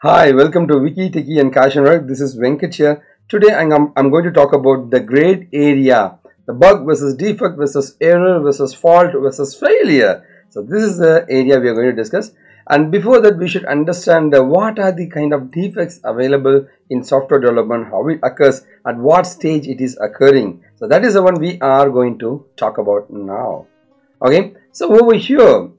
Hi, welcome to WikiTechy and Cash and Work. This is Venkat here. Today I'm, I'm going to talk about the grade area, the bug versus defect versus error versus fault versus failure. So this is the area we are going to discuss. And before that, we should understand what are the kind of defects available in software development, how it occurs, at what stage it is occurring. So that is the one we are going to talk about now. Okay, so over here,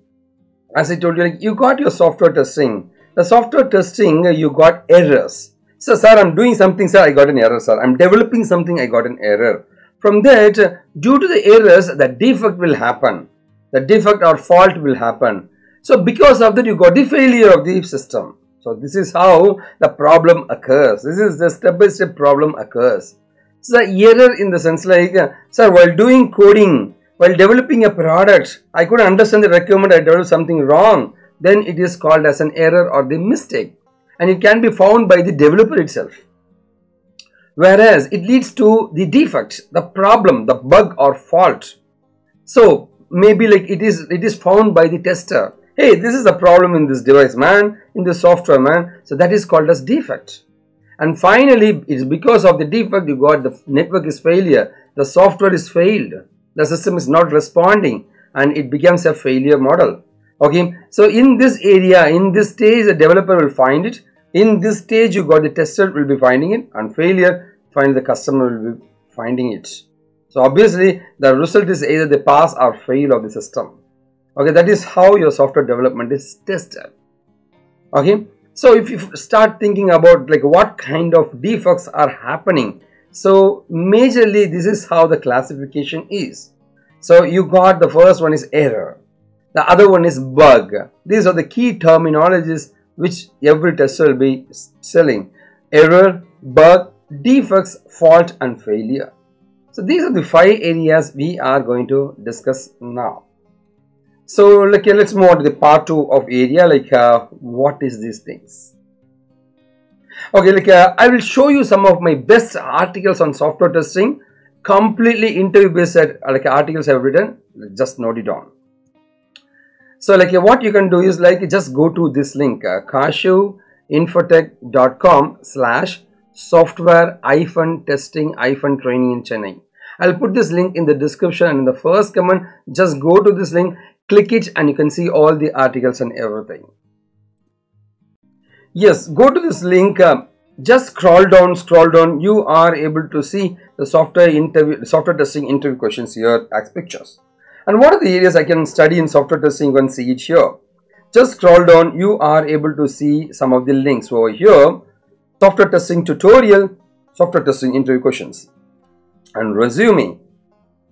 as I told you, like you got your software testing. The software testing, uh, you got errors. So, sir, I'm doing something, sir, I got an error, sir. I'm developing something, I got an error. From that, uh, due to the errors, the defect will happen. The defect or fault will happen. So, because of that, you got the failure of the system. So, this is how the problem occurs. This is the step-by-step -step problem occurs. So, the error in the sense like, uh, sir, while doing coding, while developing a product, I could understand the requirement, I developed something wrong. Then it is called as an error or the mistake. And it can be found by the developer itself. Whereas it leads to the defect, the problem, the bug or fault. So maybe like it is it is found by the tester. Hey, this is a problem in this device, man, in the software, man. So that is called as defect. And finally, it's because of the defect you got the network is failure, the software is failed the system is not responding and it becomes a failure model okay? So in this area in this stage the developer will find it. In this stage you got the tester will be finding it. And failure find the customer will be finding it. So obviously the result is either the pass or fail of the system. Okay? That is how your software development is tested. Okay? So if you start thinking about like what kind of defects are happening so majorly this is how the classification is. So you got the first one is error. The other one is bug. These are the key terminologies which every tester will be selling. Error, bug, defects, fault and failure. So these are the five areas we are going to discuss now. So like, let's move on to the part 2 of area like uh, what is these things okay like uh, i will show you some of my best articles on software testing completely interview based like articles i've written just note it down so like what you can do is like just go to this link uh, kaashivinfotech.com slash software iphone testing iphone training in chennai. I'll put this link in the description and in the first comment just go to this link click it and you can see all the articles and everything. Yes go to this link uh, just scroll down scroll down. You are able to see the software interview software testing interview questions here as pictures and what are the areas i can study in software testing and see it here just scroll down you are able to see some of the links over here software testing tutorial software testing interview questions and resume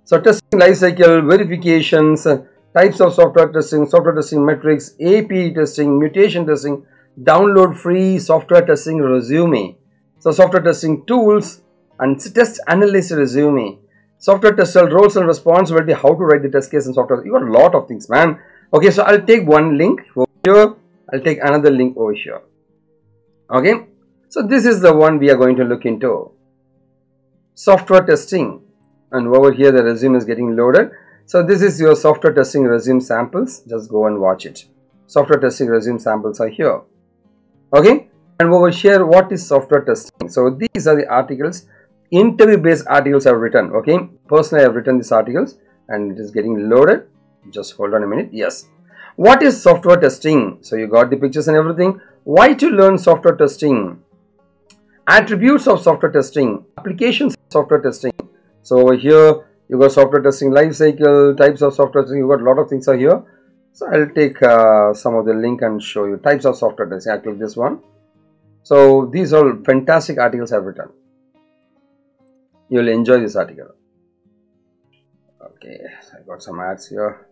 so testing lifecycle verifications types of software testing software testing metrics API testing mutation testing download free software testing resume. So software testing tools and test analyst resume. Software tester roles and responsibility, how to write the test case and software. You got a lot of things, man. Okay, so I'll take one link over here. I'll take another link over here. Okay, so this is the one we are going to look into. Software testing. And over here the resume is getting loaded. So this is your software testing resume samples. Just go and watch it. Software testing resume samples are here okay and over here what is software testing so these are the articles interview based articles i've written okay? Personally i've written these articles and it is getting loaded. Just hold on a minute. Yes. What is software testing? So you got the pictures and everything. Why to learn software testing? Attributes of software testing. Applications of software testing. So over here you got software testing life cycle types of software testing. You got a lot of things are here. So I'll take uh, some of the link and show you types of software testing. I click this one. So these are fantastic articles I've written. You'll enjoy this article. Okay, I got some ads here.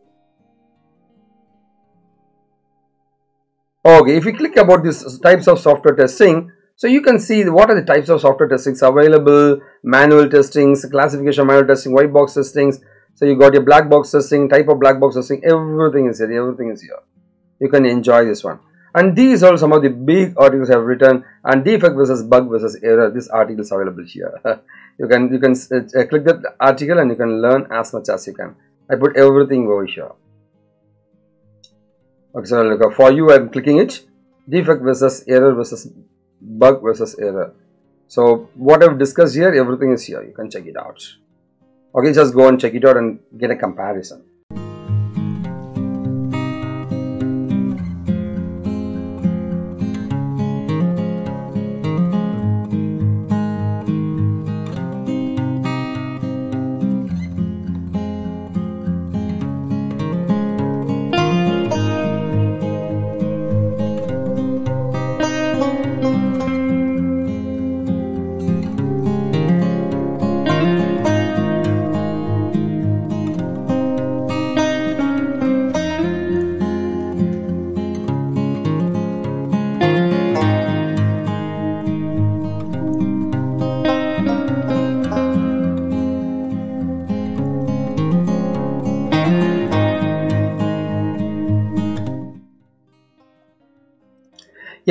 Okay, if you click about these types of software testing, so you can see what are the types of software testings available, manual testings, classification manual testing, white box testings, so you got your black box testing, type of black box testing, everything is here, everything is here. You can enjoy this one. And these are some of the big articles I have written and defect versus bug versus error. This article is available here. you can you can uh, uh, click that article and you can learn as much as you can. I put everything over here. Okay, so look, for you. I'm clicking it. Defect versus error versus bug versus error. So what I've discussed here everything is here. You can check it out. Okay just go and check it out and get a comparison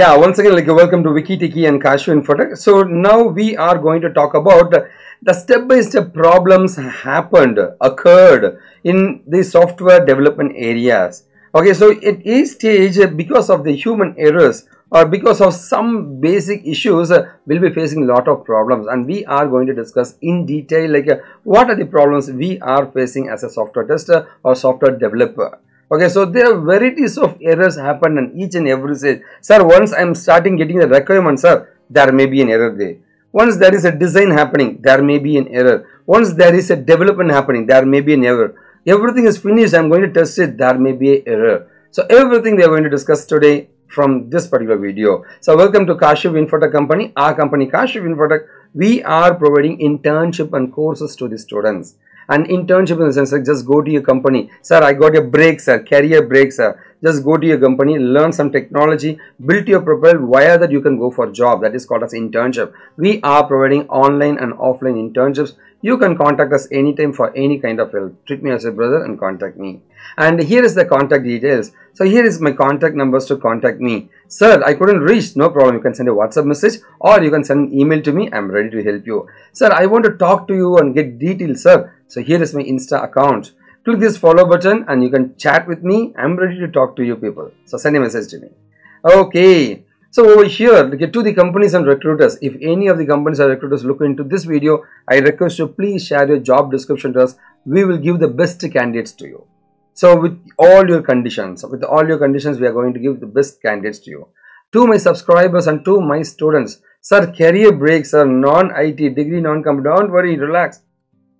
Yeah, once again, like welcome to WikiTechy and KaaShiv Infotech. So now we are going to talk about the step-by-step -step problems happened, occurred in the software development areas. Okay, so it is stage because of the human errors or because of some basic issues uh, we'll be facing a lot of problems and we are going to discuss in detail like uh, what are the problems we are facing as a software tester or software developer Okay, so there are varieties of errors happen in each and every stage. Sir, once I am starting getting the requirement, sir, there may be an error there. Once there is a design happening, there may be an error. Once there is a development happening, there may be an error. Everything is finished, I am going to test it, there may be an error. So everything we are going to discuss today from this particular video. So welcome to KaaShiv Infotech company. Our company KaaShiv Infotech, we are providing internship and courses to the students an internship in the sense like just go to your company. Sir i got a break sir. Career break sir. Just go to your company learn some technology build your profile via that you can go for job. That is called as internship. We are providing online and offline internships. You can contact us anytime for any kind of help. Treat me as a brother and contact me. And here is the contact details. So here is my contact numbers to contact me. Sir i couldn't reach. No problem. You can send a whatsapp message or you can send an email to me. I'm ready to help you. Sir i want to talk to you and get details sir so here is my insta account click this follow button and you can chat with me i'm ready to talk to you people so send a message to me okay so over here, to the companies and recruiters, if any of the companies or recruiters look into this video, I request you please share your job description to us. We will give the best candidates to you. So with all your conditions, with all your conditions, we are going to give the best candidates to you. To my subscribers and to my students, sir, career breaks are non-IT, degree non-com, don't worry, relax.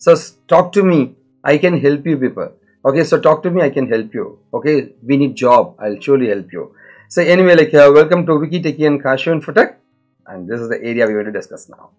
So talk to me, I can help you people. Okay, so talk to me, I can help you. Okay, we need job, I'll surely help you. So anyway, like uh, welcome to WikiTechy and KaaShiv Infotech and this is the area we're going to discuss now.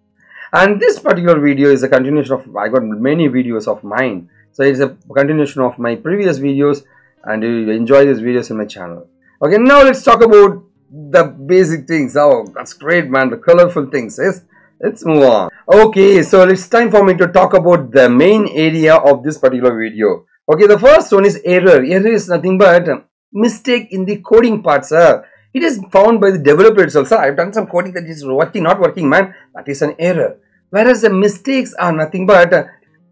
And this particular video is a continuation of, I got many videos of mine so it's a continuation of my previous videos and you enjoy these videos in my channel. Okay, now let's talk about the basic things. Oh, that's great, man. The colorful things. Yes, let's move on. Okay, so it's time for me to talk about the main area of this particular video. Okay, the first one is error. Error is nothing but mistake in the coding part, sir. It is found by the developer itself. Sir, I've done some coding that is working, not working, man. That is an error. Whereas the mistakes are nothing but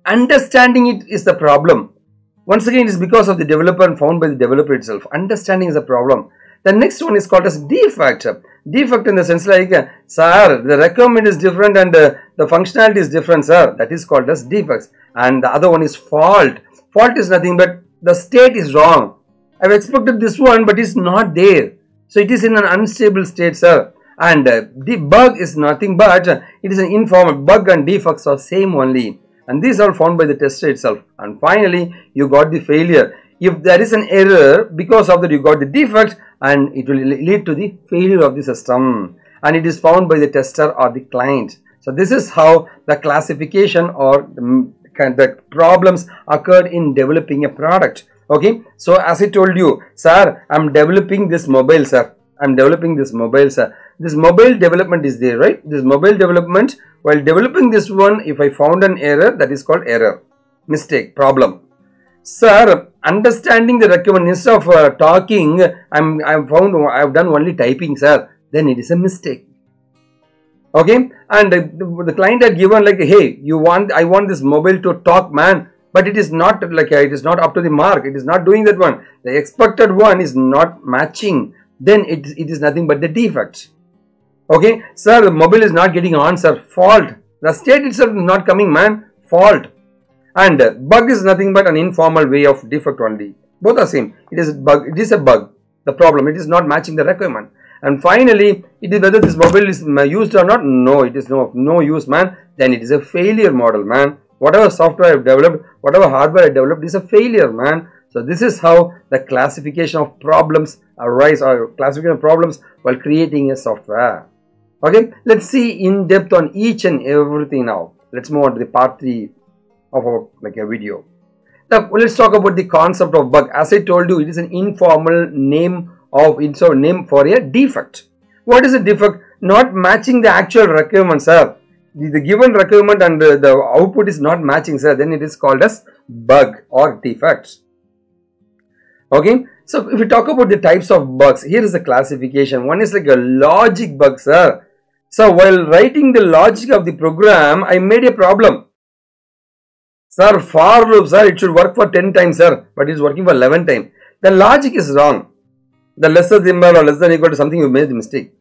understanding it is the problem once again it is because of the developer and found by the developer itself understanding is a problem the next one is called as defect defect in the sense like sir the requirement is different and uh, the functionality is different sir. That is called as defects. And the other one is fault. Fault is nothing but the state is wrong. I've expected this one but it's not there. So it is in an unstable state sir. And uh, the bug is nothing but uh, it is an informal bug and defects are same only. And these are found by the tester itself. And finally you got the failure. If there is an error because of that you got the defect and it will lead to the failure of the system. And it is found by the tester or the client. So this is how the classification or the, mm, the problems occurred in developing a product. Okay? So as i told you sir i'm developing this mobile sir. I'm developing this mobile sir. This mobile development is there right? This mobile development while developing this one if i found an error that is called error mistake problem sir understanding the requirement instead of uh, talking i'm i've found i've done only typing sir then it is a mistake okay and the, the client had given like hey you want i want this mobile to talk man but it is not like uh, it is not up to the mark it is not doing that one the expected one is not matching then it, it is nothing but the defect. Okay, sir, the mobile is not getting answer. Fault. The state itself is not coming, man. Fault. And bug is nothing but an informal way of defect only. Both are same. It is bug. It is a bug. The problem. It is not matching the requirement. And finally, it is whether this mobile is used or not. No, it is no no use, man. Then it is a failure model, man. Whatever software I have developed, whatever hardware I developed is a failure, man. So this is how the classification of problems arise or classification of problems while creating a software. Okay, let's see in depth on each and everything now. Let's move on to the part 3 of our like a video. Now let's talk about the concept of bug. As I told you, it is an informal name of it's a name for a defect. What is a defect? Not matching the actual requirement, sir. The, the given requirement and the, the output is not matching, sir. Then it is called as bug or defect. Okay. So if we talk about the types of bugs, here is the classification. One is like a logic bug, sir. So while writing the logic of the program, I made a problem. Sir, for loop, sir, it should work for 10 times, sir, but it is working for 11 times. The logic is wrong the lesser symbol or less than equal to something you made the mistake.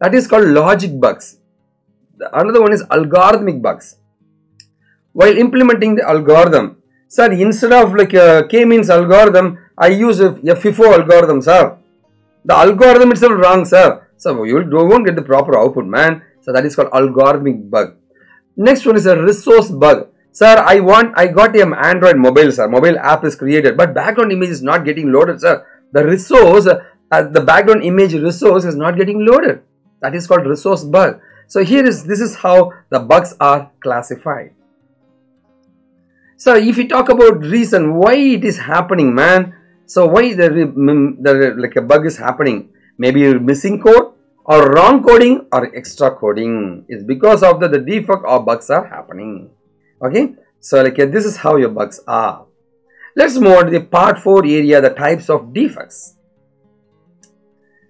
That is called logic bugs. The another one is algorithmic bugs. While implementing the algorithm, sir, instead of like a k-means algorithm, I use a, a FIFO algorithm, sir. The algorithm itself wrong, sir. So you won't get the proper output, man. So that is called algorithmic bug. Next one is a resource bug. Sir, I want, I got an Android mobile, sir. Mobile app is created, but background image is not getting loaded, sir the resource, uh, the background image resource is not getting loaded. That is called resource bug. So here is, this is how the bugs are classified. So if you talk about reason why it is happening, man. So why the, the like a bug is happening? Maybe you're missing code or wrong coding or extra coding. It's because of the, the defect or bugs are happening. Okay. So like this is how your bugs are. Let's move on to the part 4 area, the types of defects.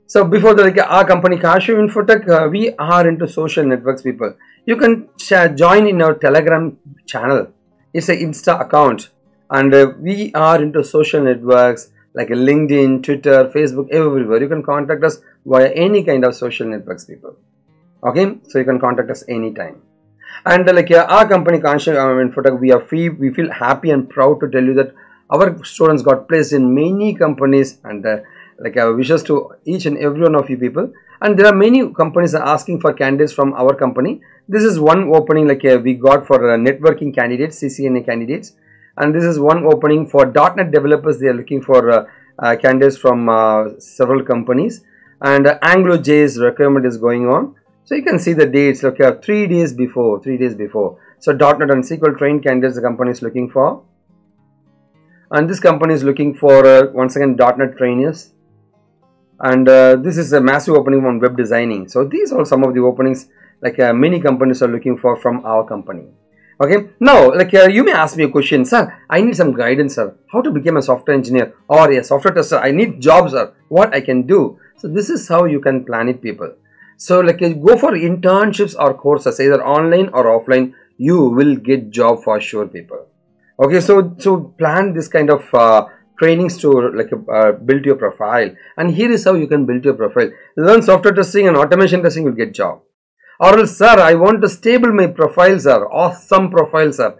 So before the like, our company KaaShiv Infotech, uh, we are into social networks people. You can join in our Telegram channel. It's an Insta account and uh, we are into social networks like LinkedIn, Twitter, Facebook, everywhere. You can contact us via any kind of social networks people. Okay, so you can contact us anytime. And like our company KaaShiv um, Infotech, we are free. We feel happy and proud to tell you that our students got placed in many companies and uh, like our wishes to each and every one of you people. And there are many companies are asking for candidates from our company. This is one opening like uh, we got for uh, networking candidates ccna candidates. And this is one opening for .NET developers. They are looking for uh, uh candidates from several companies. And uh, AngularJS requirement is going on so you can see the dates. Like three days before three days before. So .NET and SQL trained candidates the company is looking for. And this company is looking for uh, once again .NET trainees and uh, this is a massive opening on web designing. So these are some of the openings like uh, many companies are looking for from our company. Okay? Now like uh, you may ask me a question sir i need some guidance sir. How to become a software engineer or a software tester? I need jobs sir. What i can do? So this is how you can plan it people so like go for internships or courses either online or offline you will get job for sure people. Okay so so plan this kind of uh, trainings to like uh, build your profile. And here is how you can build your profile. Learn software testing and automation testing will get job. Or else sir i want to stable my profile sir. Awesome profile sir.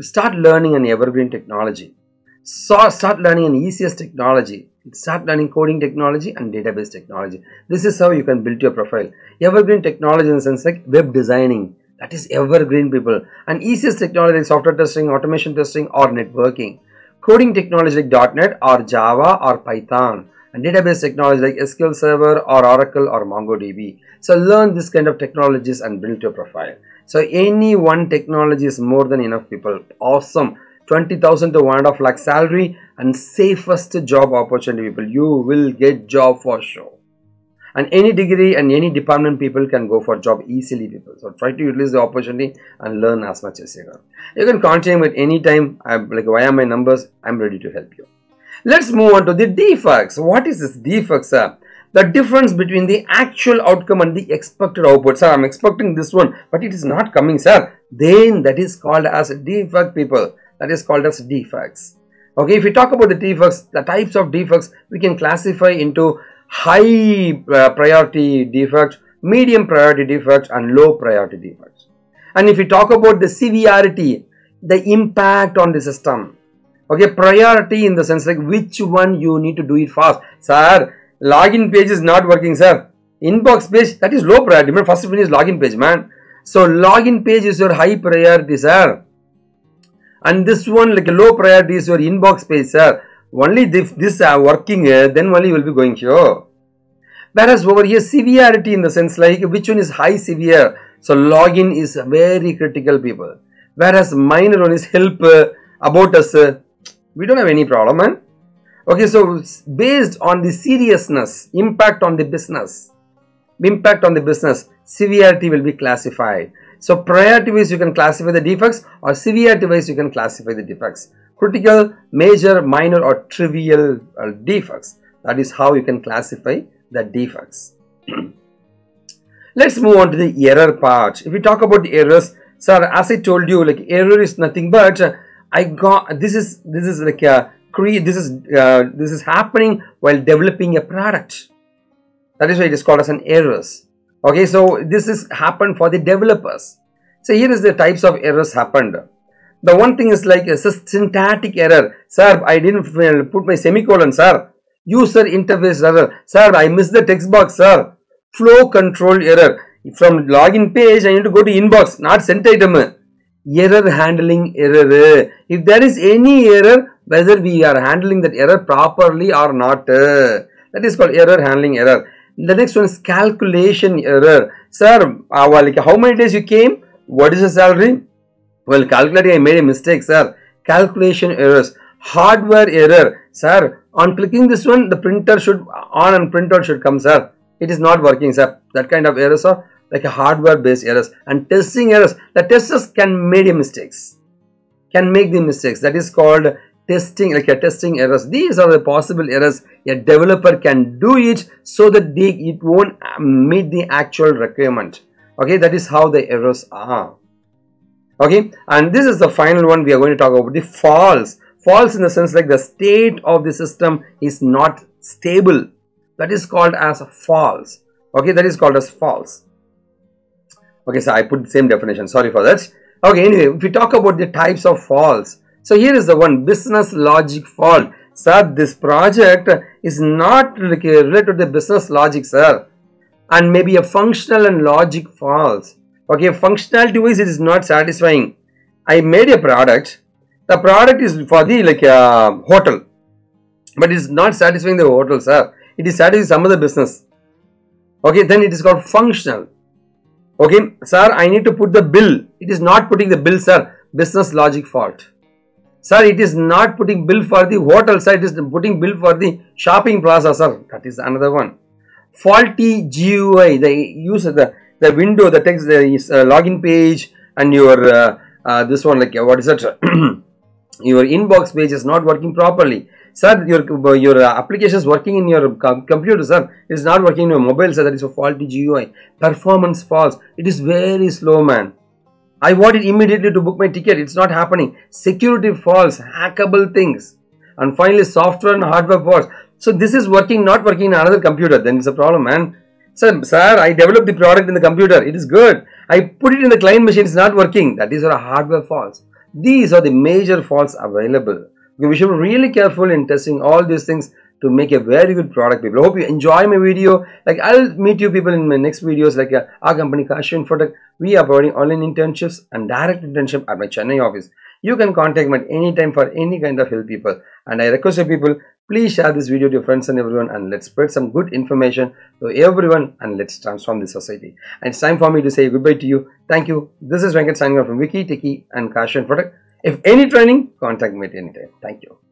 Start learning an evergreen technology. So start learning an easiest technology start learning coding technology and database technology this is how you can build your profile evergreen technology in the sense like web designing that is evergreen people. And easiest technology like software testing, automation testing or networking. Coding technology like .NET or Java or Python. And database technology like SQL Server or Oracle or MongoDB. So learn this kind of technologies and build your profile. So any one technology is more than enough people. Awesome. 20,000 to 1.5 lakh salary and safest job opportunity people. You will get job for sure. And any degree and any department people can go for job easily people. So try to utilize the opportunity and learn as much as you can. You can contact me at any time. I'm like via my numbers. I'm ready to help you. Let's move on to the defects. What is this defects sir? The difference between the actual outcome and the expected output. Sir i'm expecting this one but it is not coming sir. Then that is called as defect people that is called as defects okay if we talk about the defects the types of defects we can classify into high uh, priority defects, medium priority defects and low priority defects. And if you talk about the severity, the impact on the system, okay, priority in the sense like which one you need to do it fast. Sir, login page is not working, sir. Inbox page, that is low priority. Man, first finish login page, man. So login page is your high priority, sir. And this one like a low priority is your inbox sir. Only if this are working, uh, then only you will be going here. Whereas over here, severity in the sense like which one is high severe. So login is very critical, people. Whereas minor one is help uh, about us. Uh, we don't have any problem, man. Okay, so based on the seriousness, impact on the business, impact on the business, severity will be classified. So priority wise you can classify the defects or severity wise you can classify the defects. Critical, major, minor or trivial uh, defects. That is how you can classify the defects. Let's move on to the error part. If we talk about the errors, sir, as I told you, like error is nothing but uh, I got this is this is like a create this is uh, this is happening while developing a product. That is why it is called as an errors. Okay, so this is happened for the developers. So here is the types of errors happened. The one thing is like a syntactic error. Sir, I didn't put my semicolon, sir. User interface error. Sir, I missed the text box, sir flow control error. From login page, I need to go to inbox, not sent item. Error handling error. If there is any error, whether we are handling that error properly or not. That is called error handling error. The next one is calculation error. Sir, how many days you came? What is the salary? Well, calculating, I made a mistake, sir. Calculation errors. Hardware error. Sir, on clicking this one, the printer should, on and printout should come, sir it is not working sir that kind of errors are like a hardware based errors and testing errors the testers can make mistakes can make the mistakes that is called testing like a testing errors. These are the possible errors a developer can do it so that it won't um, meet the actual requirement. Okay that is how the errors are. Okay and this is the final one we are going to talk about the false. False in the sense like the state of the system is not stable. That is called as false. Okay that is called as false. Okay so i put the same definition. Sorry for that. Okay anyway if we talk about the types of false so here is the one business logic fault. Sir this project is not related to the business logic sir. And maybe a functional and logic false okay functionality wise it is not satisfying. I made a product. The product is for the like uh, hotel. But it is not satisfying the hotel sir. It is satisfying some other business. Okay then it is called functional. Okay sir i need to put the bill. It is not putting the bill sir. Business logic fault sir it is not putting bill for the hotel sir. It is putting bill for the shopping plaza sir. That is another one. Faulty GUI the use of the the window the text the uh, login page and your uh, uh, this one like what is that? Your inbox page is not working properly. Sir your your application is working in your computer sir. It is not working in your mobile sir. That is a faulty GUI performance false. It is very slow man I wanted immediately to book my ticket. It's not happening. Security false. Hackable things. And finally software and hardware false. So this is working not working in another computer. Then it's a problem man. Sir sir I developed the product in the computer. It is good. I put it in the client machine. It's not working. That is a hardware false these are the major faults available. We should be really careful in testing all these things to make a very good product people. Hope you enjoy my video. Like i'll meet you people in my next videos. Like uh, our company KaaShiv product we are providing online internships and direct internship at my chennai office. You can contact me at any time for any kind of help people. And i request you people please share this video to your friends and everyone and let's spread some good information to everyone and let's transform the society. And it's time for me to say goodbye to you. Thank you. This is venkat signing off from WikiTechy and KaaShiv product if any training, contact me at any time. Thank you.